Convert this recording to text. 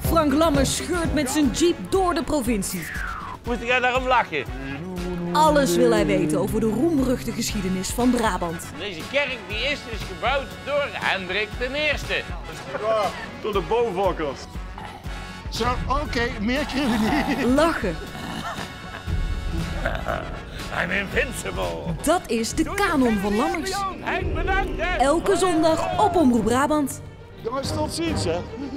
Frank Lammers scheurt met zijn jeep door de provincie. Moest jij daarom lachen? Alles wil hij weten over de roemruchte geschiedenis van Brabant. Deze kerk die is dus gebouwd door Hendrik ten Eerste. Door de bouwvakkers. Zo, oké, meer kunnen we niet. Lachen, I'm invincible. dat is de kanon van Lammers. Elke zondag op Omroep Brabant. Jongens, tot ziens hè.